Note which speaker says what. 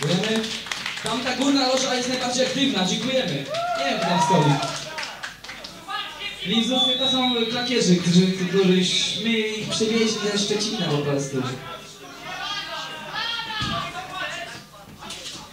Speaker 1: Dziękujemy. Tam ta górna loża jest najbardziej aktywna. Dziękujemy. Nie wiem, tam stoi. Lizusy to są klakierzy, którzy, któryś my ich przywieźli ze Szczecina po prostu.